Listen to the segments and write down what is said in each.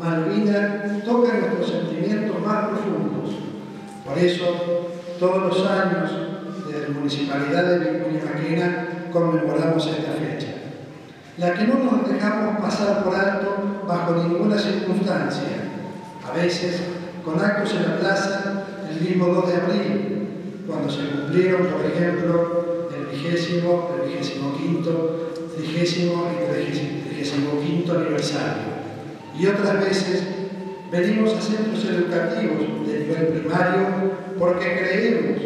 Malvinas toca nuestros sentimientos más profundos. Por eso, todos los años, desde la Municipalidad de Vicuña Maquena, conmemoramos esta fecha. La que no nos dejamos pasar por alto bajo ninguna circunstancia. A veces, con actos en la plaza, el mismo 2 de abril, cuando se cumplieron, por ejemplo, el vigésimo, el vigésimo quinto, trigésimo y trigésimo quinto aniversario y otras veces venimos a centros educativos de nivel primario porque creemos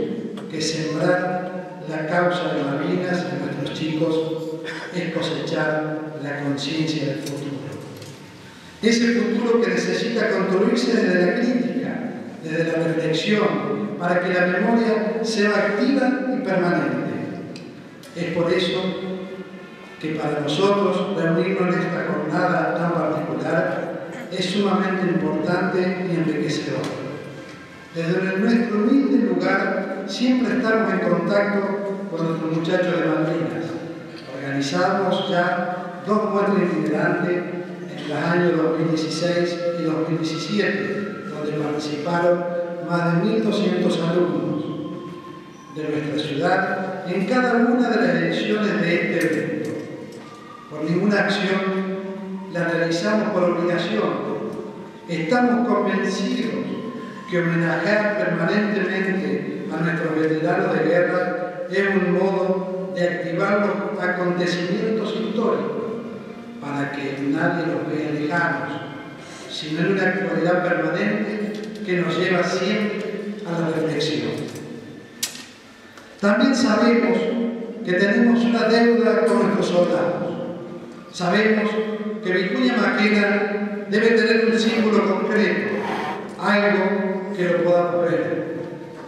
que sembrar la causa de Malvinas en nuestros chicos es cosechar la conciencia del futuro. Ese futuro que necesita construirse desde la crítica, desde la reflexión, para que la memoria sea activa y permanente. Es por eso que para nosotros reunirnos en esta jornada tan particular es sumamente importante y enriquecedor. Desde nuestro humilde lugar siempre estamos en contacto con nuestros muchachos de Malvinas. Organizamos ya dos muestras itinerantes en los años 2016 y 2017, donde participaron más de 1.200 alumnos de nuestra ciudad en cada una de las ediciones de este evento por ninguna acción la realizamos por obligación. Estamos convencidos que homenajear permanentemente a nuestros veteranos de guerra es un modo de activar los acontecimientos históricos para que nadie los vea lejanos, sino en una actualidad permanente que nos lleva siempre a la reflexión. También sabemos que tenemos una deuda con nuestros soldados Sabemos que Vicuña Maquena debe tener un símbolo concreto, algo que lo podamos ver,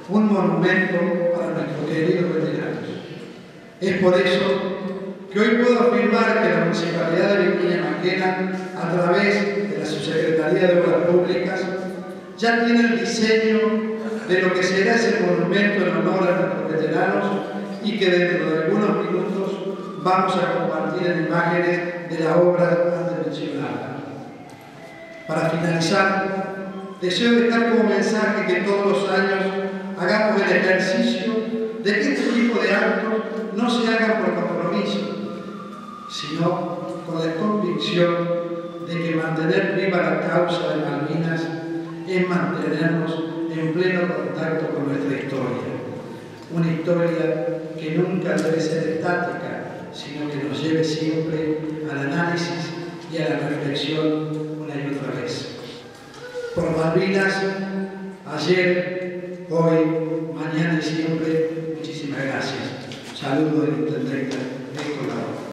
un monumento para nuestros queridos veteranos. Es por eso que hoy puedo afirmar que la Municipalidad de Vicuña Maquena, a través de la Subsecretaría de Obras Públicas, ya tiene el diseño de lo que será ese monumento en honor a nuestros veteranos y que dentro de algunos minutos vamos a compartir en imágenes de la obra antes mencionada. Para finalizar, deseo dejar como mensaje que todos los años hagamos el ejercicio de que este tipo de actos no se hagan por compromiso, sino con la convicción de que mantener viva la causa de Malvinas es mantenernos en pleno contacto con nuestra historia. Una historia que nunca debe ser estática, sino que nos lleve siempre al análisis y a la reflexión una y otra vez. Por Malvinas, ayer, hoy,